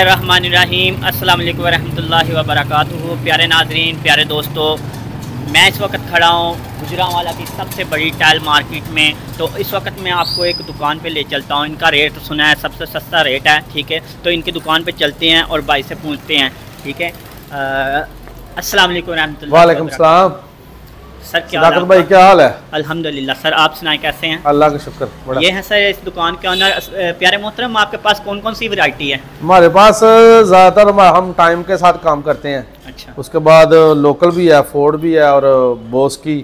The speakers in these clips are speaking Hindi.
बसमीम अल्लाम वरहमल वबरक प्यारे नाजरीन प्यारे दोस्तों मैं इस वक्त खड़ा हूँ गुजरावाला की सबसे बड़ी टाइल मार्केट में। तो इस वक्त मैं आपको एक दुकान पे ले चलता हूँ। इनका रेट सुना है सबसे सस्ता रेट है ठीक है? तो इनकी दुकान पे चलते हैं और भाई से पूछते हैं ठीक है? अस्सलाम वालेकुम सलाम। सर क्या हाल भाई क्या हाल है? अल्हम्दुलिल्लाह सर आप सुनाए कैसे हैं? अल्लाह का शुक्र ये है सर इस दुकान के अंदर प्यारे मोहतरम आपके पास कौन कौन सी वैरायटी है? हमारे पास ज़्यादातर हम टाइम के साथ काम करते हैं। अच्छा। उसके बाद लोकल भी है फोर्ड भी है और बोस की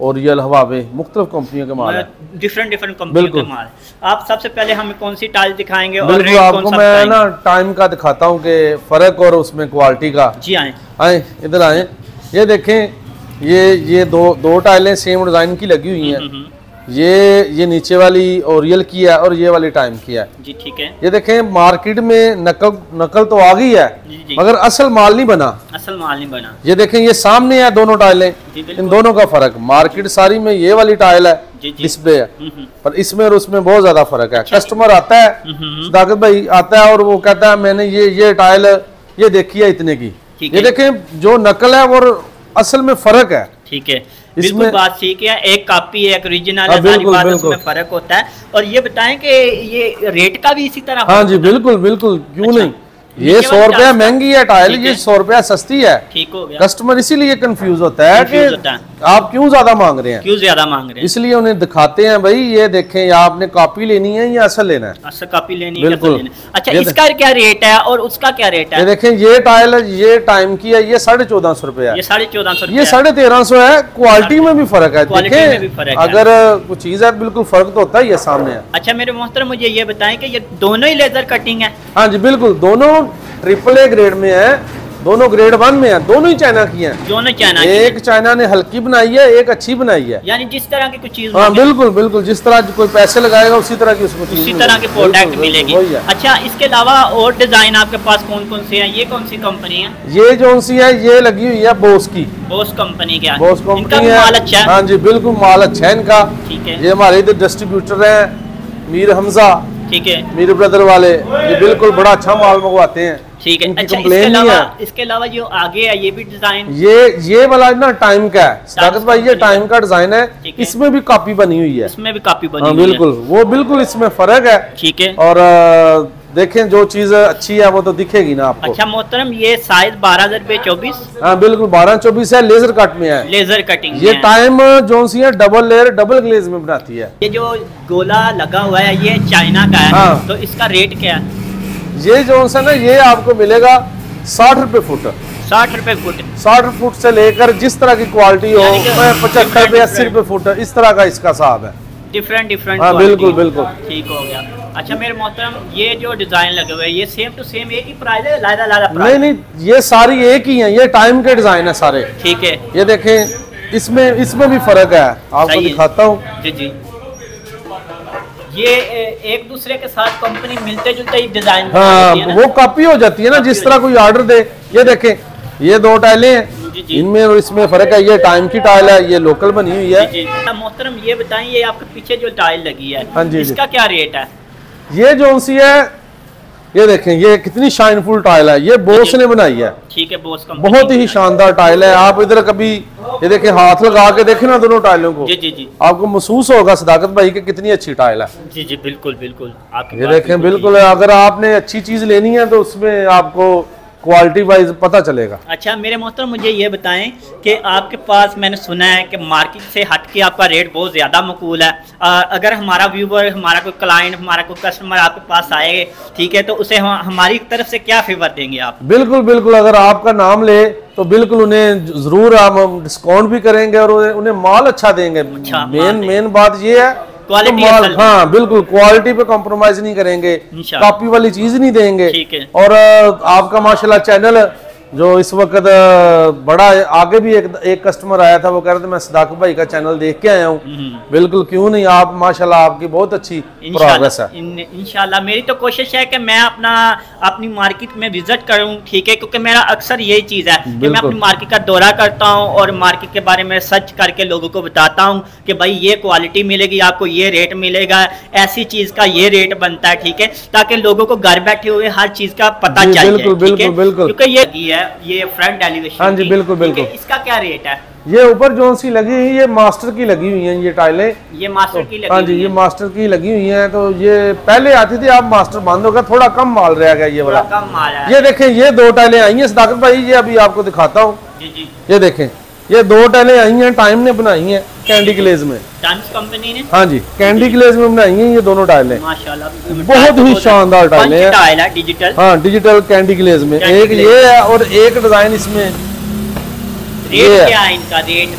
ओरियल हवावे मुख्तलिफ़ कंपनियों के माल डिफरेंट डिफरेंट कंपनियों के माल। आप सबसे पहले हमें कौन सी टाइल दिखाएँगे और रेट आपको मैं ना टाइम का दिखाता हूँ कि फ़र्क और उसमें क्वालिटी का। जी आए। आए इधर आए। ये देखें ये ये दो दो टाइलें सेम डिज़ाइन की लगी हुई हैं। हम्म, हम्म, हम्म। ये ये नीचे वाली ओरियल की है और ये वाली टाइम की है। जी ठीक है। ये देखें मार्केट में नकल नकल तो आ गई है जी, जी। मगर असल माल नहीं बना। असल माल नहीं बना। ये देखें ये सामने है दोनों टाइलें। इन दोनों का फ़र्क। मार्केट सारी में ये वाली टाइल है डिस्प्ले है। पर इसमें और उसमें बहुत ज़्यादा फ़र्क है। कस्टमर। आता है सदाकत भाई आता है और वो कहता है मैंने ये ये टाइल ये देखी है इतने की। ये देखें जो नकल है और असल में फ़र्क है। ठीक है। बिल्कुल बात ठीक है। एक कॉपी है एक ओरिजिनल है हाँ, सारी बात उसमें फ़र्क होता है। और ये बताएँ कि ये रेट का भी इसी तरह हाँ जी बिल्कुल बिल्कुल। क्यों अच्छा। नहीं? ये सौ रुपया महँगी है टाइल ये सौ रुपया सस्ती है। ठीक हो गया। कस्टमर इसीलिए कंफ्यूज होता है कि आप क्यों ज़्यादा मांग रहे हैं? क्यों ज़्यादा मांग रहे हैं? इसलिए उन्हें दिखाते हैं भाई ये देखें आपने कॉपी लेनी है या असल लेना है? असल कॉपी लेनी है बिल्कुल। अच्छा इसका क्या रेट है और उसका क्या रेट है? देखें ये टाइल ये टाइम की है ये साढ़े चौदह सौ रुपया ये साढ़े चौदह सौ ये साढ़े तेरह सौ है क्वालिटी में भी फ़र्क है। देखें अगर कुछ चीज़ है बिल्कुल फ़र्क तो होता है ये सामने। है अच्छा मेरे मोहतर मुझे ये बताएँ कि ये दोनों ही लेजर कटिंग है? हाँ जी बिल्कुल दोनों ट्रिपल ए ग्रेड में है। दोनों ग्रेड वन में है दोनों ही चाइना की हैं। दोनों चाइना एक चाइना ने हल्की बनाई है एक अच्छी बनाई है। यानी जिस तरह की कुछ चीज़ हाँ बिल्कुल बिल्कुल जिस तरह कोई पैसे लगाएगा उसी तरह की उसको उसी तरह की प्रोडक्ट मिलेगी। अच्छा इसके अलावा और डिज़ाइन आपके पास कौन कौन से हैं? ये कौन सी कंपनी है? ये जो सी है ये लगी हुई है बोस की। बोस कंपनी क्या बोस कंपनी है। माल अच्छा है। हाँ जी बिल्कुल माल अच्छा है इनका। ठीक है। ये हमारे इधर डिस्ट्रीब्यूटर है मीर हमजा ठीक है। मीर ब्रदर वाले। ये बिल्कुल बड़ा अच्छा माल मंगवाते हैं। ठीक है। अच्छा इसके अलावा इसके अलावा जो आगे है ये भी डिज़ाइन ये ये वाला ना टाइम का है। स्वागत भाई ये टाइम का डिज़ाइन है। इसमें भी कॉपी बनी हुई है। इसमें भी कॉपी बनी हाँ, हुई बिल्कुल। वो बिल्कुल इसमें फ़र्क है। ठीक है। और देखें जो चीज़ अच्छी है वो तो दिखेगी ना आपको। अच्छा मोहतरम ये साइज़ बारह हज़ार रुपए चौबीस? हाँ बिल्कुल बारह चौबीस है लेजर कट में है। लेजर कटिंग ये टाइम जो सी है डबल लेयर डबल ग्लेज में बनाती है। ये जो गोला लगा हुआ है ये चाइना का है। हाँ। तो इसका रेट क्या है? ये जो सा ना ये आपको मिलेगा साठ रुपए फुट। साठ रुपए फुट। साठ फुट से लेकर जिस तरह की क्वालिटी हो पचहत्तर रुपए अस्सी रुपए फुट इस तरह का इसका साहब है। डिफरेंट डिफरेंट हाँ बिल्कुल बिल्कुल। ठीक हो गया। अच्छा मेरे मोहतरम ये जो डिज़ाइन लगे हुए ये सेम टू सेम एक ही प्राइस है लादा लादा नहीं नहीं ये सारी एक ही है ये टाइम के डिज़ाइन है सारे। ठीक है। ये देखें इसमें इसमें भी फ़र्क है। आपको दिखाता हूँ। जी जी। ये एक दूसरे के साथ कंपनी मिलते जुलते ही डिज़ाइन हाँ वो कॉपी हो जाती है ना जिस तरह कोई ऑर्डर दे। ये देखे ये दो टाइलें हैं। इनमें और इसमें फ़र्क है ये टाइम की टाइल है ये लोकल बनी हुई है। मोहतरम ये बताएँ ये आपके पीछे जो टाइल लगी है हाँ जी इसका क्या रेट है? ये जो सी है ये देखें ये कितनी शाइनफुल टाइल है ये बोस ने बनाई है। ठीक है बोस बहुत ही शानदार टाइल है। आप इधर कभी ये देखें हाथ लगा के देखें ना दोनों टाइलों को। जी जी जी। आपको महसूस होगा सदाकत भाई की कितनी अच्छी टाइल है। जी जी बिल्कुल बिल्कुल। ये देखें बिल्कुल अगर आपने अच्छी चीज़ लेनी है तो उसमें आपको क्वालिटी वाइज पता चलेगा। अच्छा मेरे मोहतर मुझे ये बताएँ कि आपके पास मैंने सुना है कि मार्केट से हट के आपका रेट बहुत ज़्यादा मकूल है। आ, अगर हमारा व्यूवर हमारा कोई क्लाइंट हमारा कोई कस्टमर आपके पास आए ठीक है तो उसे हम, हमारी तरफ़ से क्या फेवर देंगे आप? बिल्कुल बिल्कुल अगर आपका नाम ले तो बिल्कुल उन्हें ज़रूर हम डिस्काउंट भी करेंगे और उन्हें माल अच्छा देंगे। अच्छा मेन मेन बात ये है क्वालिटी तो हाँ बिल्कुल क्वालिटी पे कॉम्प्रोमाइज नहीं करेंगे। कॉपी वाली चीज़ नहीं देंगे। और आपका माशाल्लाह चैनल जो इस वक्त बड़ा आगे भी एक एक कस्टमर आया था वो कह रहे थे मैं सदाक भाई का चैनल देख के आया हूँ। हम्म। बिल्कुल क्यों नहीं? आप माशाल्लाह आपकी बहुत अच्छी प्रोग्रेस है। इंशाल्लाह मेरी तो कोशिश है कि मैं अपना अपनी मार्केट में विज़िट करूँ ठीक है? क्योंकि मेरा अक्सर यही चीज़ है कि मैं अपनी मार्केट का दौरा करता हूँ और मार्केट के बारे में सर्च करके लोगों को बताता हूँ कि भाई ये क्वालिटी मिलेगी आपको ये रेट मिलेगा ऐसी चीज़ का ये रेट बनता है ठीक है? ताकि लोगों को घर बैठे हुए हर चीज़ का पता चल बिल्कुल बिल्कुल क्योंकि ये है ये फ्रंट एलिवेशन हाँ जी बिल्कुल बिल्कुल। इसका क्या रेट है? ये ऊपर जो सी लगी हुई ये मास्टर की लगी हुई है ये टाइलें ये मास्टर की लगी हाँ जी ये मास्टर की लगी हुई है तो ये पहले आती थी आप मास्टर बंद होगा थोड़ा कम माल रह गया ये वाला। कम माल ये देखें ये दो टाइलें आई हैं सदाकत भाई ये अभी आपको दिखाता हूँ। ये देखें ये दो टाइलें आई हैं टाइम ने बनाई हैं। कैंडी ग्लेज में। कंपनी ने? हाँ जी कैंडी ग्लेज में बनाई है ये दोनों टाइलें बहुत ही शानदार टाइलें हैं। डिजिटल हाँ डिजिटल कैंडी ग्लेज में। एक ये है और एक डिज़ाइन इसमें। रेट क्या है इनका रेट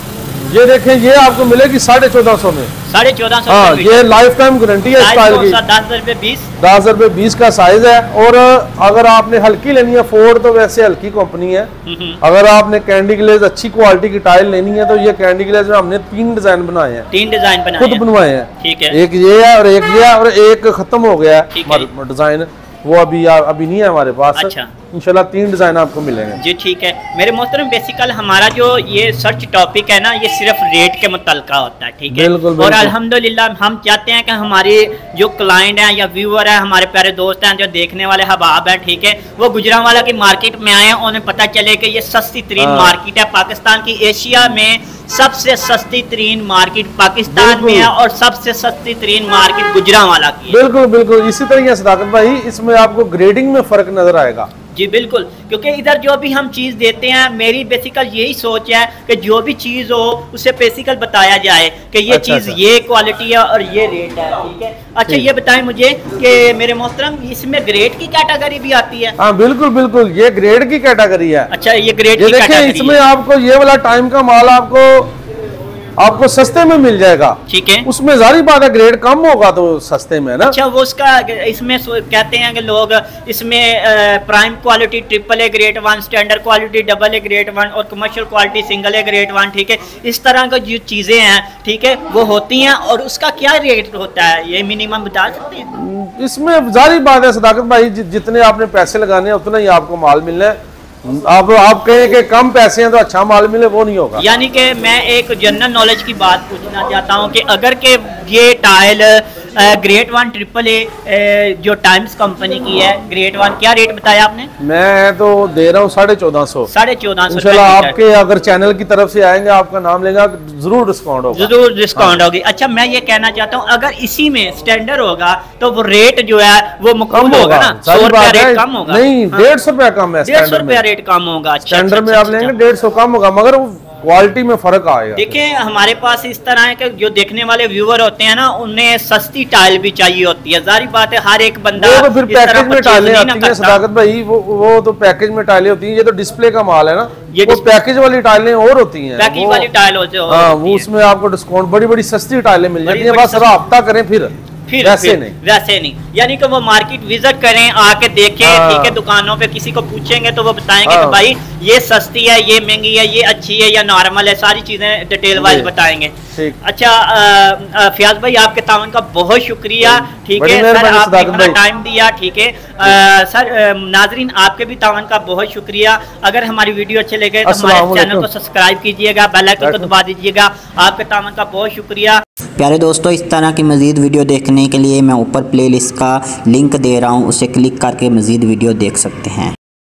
ये देखें ये आपको मिलेगी साढ़े चौदह सौ में। साढ़े चौदह सौ हाँ ये लाइफ टाइम गारंटी है स्टाइल की। दस रुपए बीस। दस बीस का साइज़ है और अगर आपने हल्की लेनी है फोर्ड तो वैसे हल्की कंपनी है। हम्म। अगर आपने कैंडी ग्लेज अच्छी क्वालिटी की टाइल लेनी है तो ये कैंडी ग्लेज में हमने तीन डिज़ाइन बनाए हैं। तीन डिज़ाइन बनाए खुद बनवाए हैं। ठीक है। एक ये है और एक ये है और एक खत्म हो गया है डिज़ाइन वो अभी अभी नहीं है हमारे पास। अच्छा। इंशाल्लाह तीन डिज़ाइन आपको मिलेंगे। जी ठीक है। मेरे मोहतरम बेसिकल हमारा जो ये सर्च टॉपिक है ना ये सिर्फ़ रेट के मुतलका होता है ठीक है? बिल्कुल, और अल्हम्दुलिल्लाह हम चाहते हैं कि हमारे जो क्लाइंट हैं या व्यूअर हैं हमारे प्यारे दोस्त हैं जो देखने वाले हबाब हैं ठीक है? वो गुजरावाला की मार्केट में आए उन्हें पता चले कि ये सस्ती तरीन हाँ। मार्केट है पाकिस्तान की। एशिया में सबसे सस्ती तरीन मार्केट पाकिस्तान में है और सबसे सस्ती तरीन मार्केट गुजरावाला की बिल्कुल बिल्कुल। इसी तरह सदाकत भाई इसमें आपको ग्रेडिंग में फ़र्क नज़र आएगा। जी बिल्कुल। क्योंकि इधर जो भी हम चीज़ देते हैं मेरी बेसिकल यही सोच है कि जो भी चीज़ हो उसे बेसिकल बताया जाए कि ये अच्छा, चीज़ अच्छा। ये क्वालिटी है और ये रेट है ठीक है? अच्छा ये बताएँ मुझे कि मेरे मोहतरम इसमें ग्रेड की कैटेगरी भी आती है? हाँ बिल्कुल बिल्कुल। ये ग्रेड की कैटेगरी है। अच्छा ये ग्रेड की इसमें आपको ये वाला टाइम का माल आपको आपको सस्ते में मिल जाएगा। ठीक है। उसमें जारी बात है ग्रेड कम होगा तो सस्ते में ना? अच्छा वो उसका इसमें कहते हैं कि लोग इसमें prime quality triple A grade one standard quality double A grade one और commercial quality single A grade one ठीक है? इस तरह का जो चीज़ें हैं ठीक है वो होती हैं और उसका क्या रेट होता है? ये मिनिमम बता सकते हैं? इसमें जारी बात है सदाकत भाई जितने आपने पैसे लगाने हैं उतना ही आपको माल मिलना है। अब आप कहें कि कम पैसे हैं तो अच्छा माल मिले, वो नहीं होगा। यानी कि मैं एक जनरल नॉलेज की बात पूछना चाहता हूँ कि अगर के ये tile grade one triple A जो टाइम्स कंपनी की है ग्रेट वन क्या रेट बताया आपने? मैं तो दे रहा हूँ साढ़े चौदह सौ। साढ़े चौदह सौ आपके अगर चैनल की तरफ़ से आएँगे आपका नाम लेगा ज़रूर डिस्काउंट होगा। ज़रूर डिस्काउंट हाँ। होगी। अच्छा मैं ये कहना चाहता हूँ अगर इसी में स्टैंडर्ड होगा तो वो रेट जो है वो कम होगा। ना? सौ रुपया रेट कम होगा। नहीं हाँ। डेढ़ सौ रुपया कम है डेढ़ सौ रुपया रेट कम होगा। स्टैंडर्ड अच्छा, में आप अच्छा, लेंगे अच्छा। डेढ़ सौ कम होगा मगर क्वालिटी में फ़र्क आएगा। देखिए हमारे पास इस तरह है कि जो देखने वाले व्यूवर होते हैं ना उन्हें सस्ती टाइल भी चाहिए होती है। जारी बात है हर एक बंदा वो तो फिर पैकेज में टाइलें आती हैं सदाकत भाई वो वो तो पैकेज में टाइलें होती हैं। ये तो डिस्प्ले का माल है ना। ये वो पैकेज वाली टाइलें और होती हैं। पैकेज वाली टाइल होती है हाँ वो उसमें आपको डिस्काउंट बड़ी बड़ी सस्ती टाइलें मिल जाती है। बस रहा करें फिर। फिर वैसे फिर, नहीं। वैसे नहीं। यानी कि वो मार्केट विज़िट करें आके देखें हाँ। ठीक है दुकानों पे किसी को पूछेंगे तो वो बताएँगे हाँ। कि भाई ये सस्ती है ये महँगी है ये अच्छी है या नॉर्मल है सारी चीज़ें डिटेल वाइज बताएँगे। अच्छा फयाज भाई आपके तावन का बहुत शुक्रिया ठीक है सर आपने टाइम दिया ठीक है। सर नाजरीन आपके भी तावन का बहुत शुक्रिया। अगर हमारी वीडियो अच्छे लगे तो हमारे चैनल को सब्सक्राइब कीजिएगा बेलाइकन को दबा दीजिएगा। आपके तावन का बहुत शुक्रिया। प्यारे दोस्तों इस तरह की मज़ीद वीडियो देखने के लिए मैं ऊपर प्लेलिस्ट का लिंक दे रहा हूँ उसे क्लिक करके मज़ीद वीडियो देख सकते हैं।